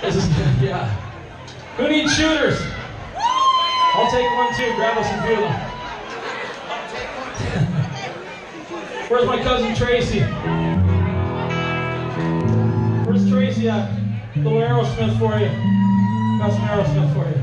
This is yeah. Who needs shooters? I'll take one too. Grab us some fuel. Where's my cousin Tracy? Where's Tracy at? Little Aerosmith for you. Got some Aerosmith for you.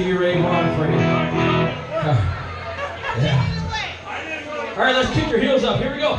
Stevie Ray Vaughan for you. Yeah. All right, let's kick your heels up. Here we go.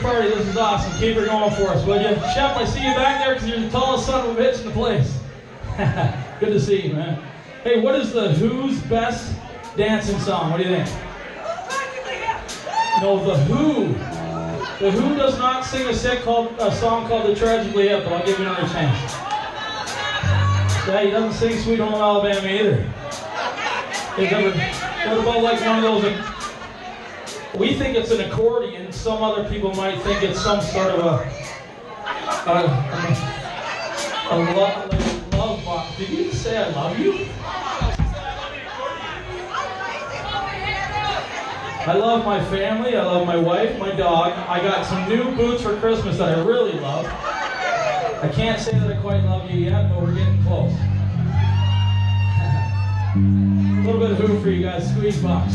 Party. This is awesome. Keep it going for us, will you? Shep, I see you back there because you're the tallest son of a bitch in the place. Good to see you, man. Hey, what is the Who's best dancing song? What do you think? No, the Who. The Who does not sing a, set called, a song called The Tragically Hip, but I'll give you another chance. Yeah, he doesn't sing Sweet Home Alabama either. What about like one of those? We think it's an accordion. Some other people might think it's some sort of a a, a, a love, like love box. Did you say I love you? I love my family. I love my wife, my dog. I got some new boots for Christmas that I really love. I can't say that I quite love you yet, but we're getting close. A little bit of who for you guys, squeeze box.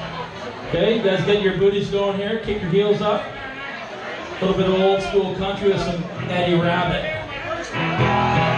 Okay, you guys get your booties going here, kick your heels up. A little bit of old school country with some Eddie Rabbitt.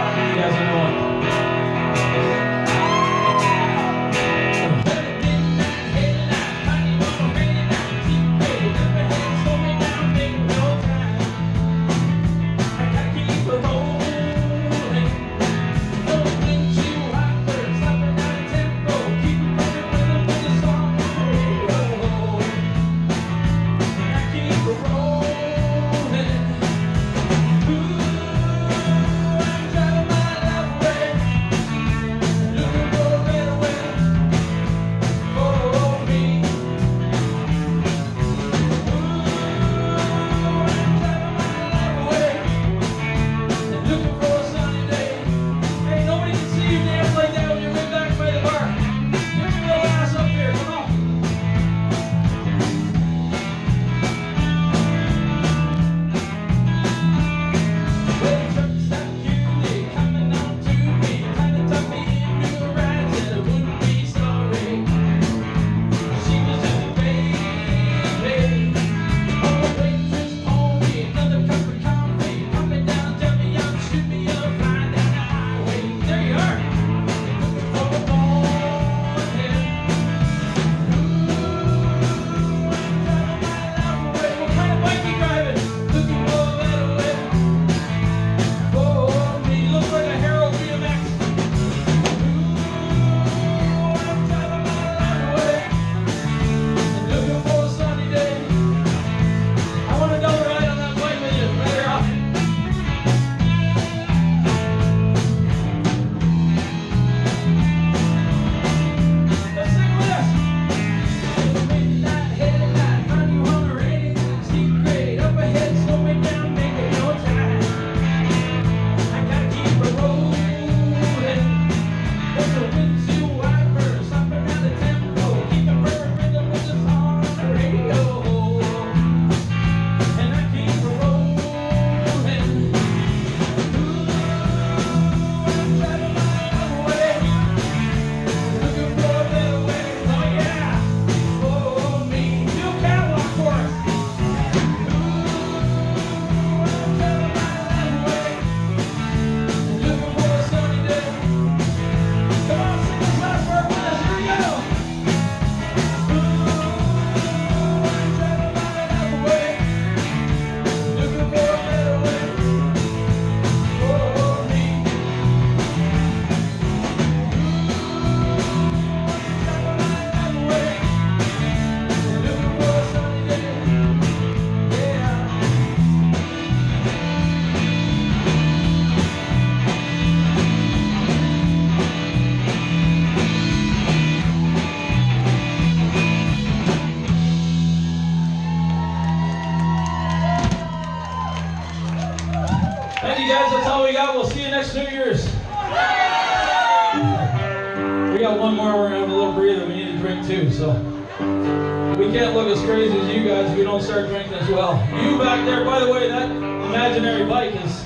Imaginary bike is.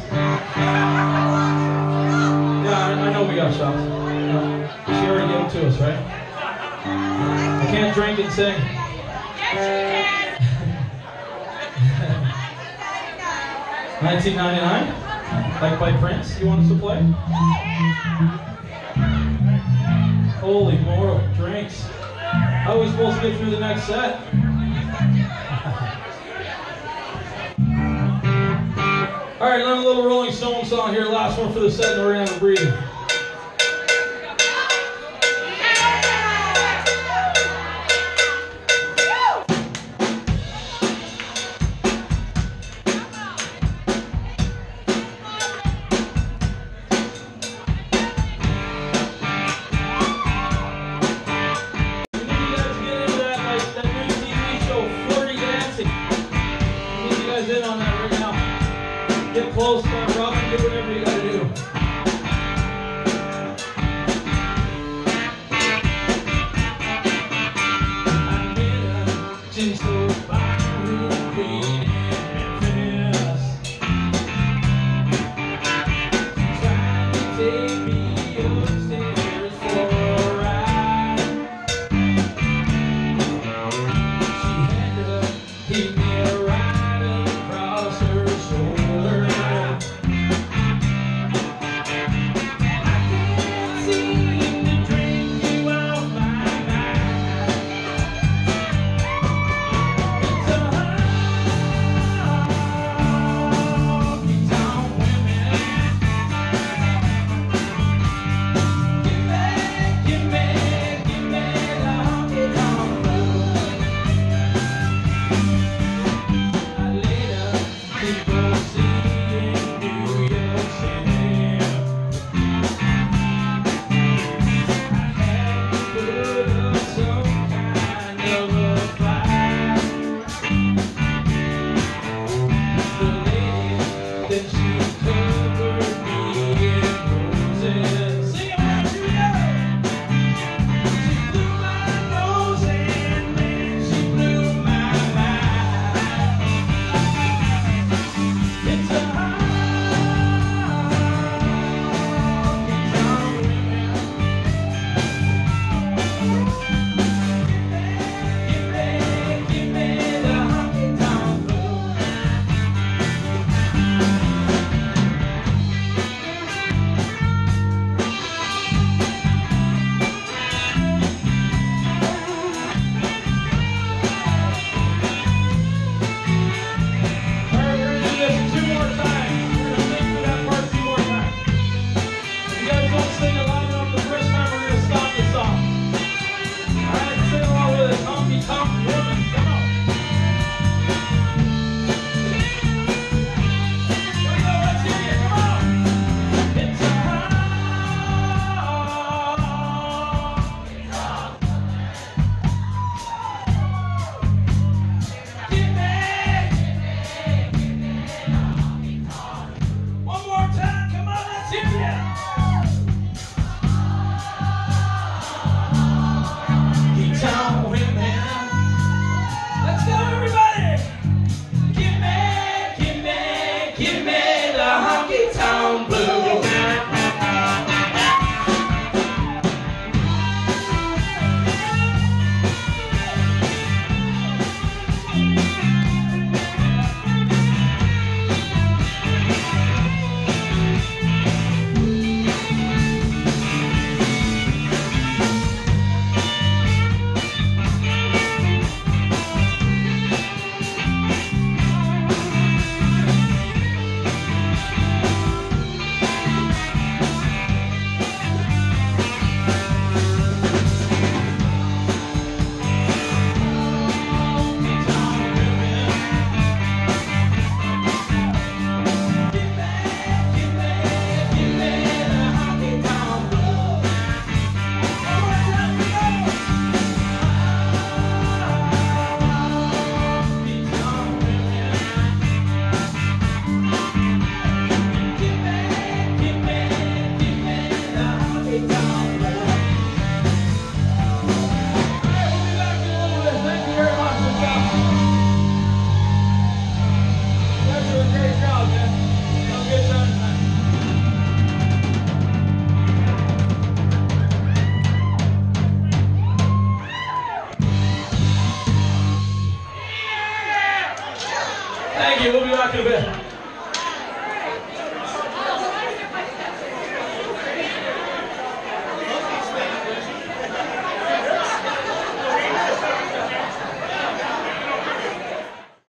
Yeah, I, I know we got shots. Yeah. She already gave it to us, right? I can't drink and sing. Yes, you can! Nineteen ninety nine, like by Prince. You want us to play? Holy moral drinks! How are we supposed to get through the next set? All right, learn a little Rolling Stone song here. Last one for the set, and we're gonna have a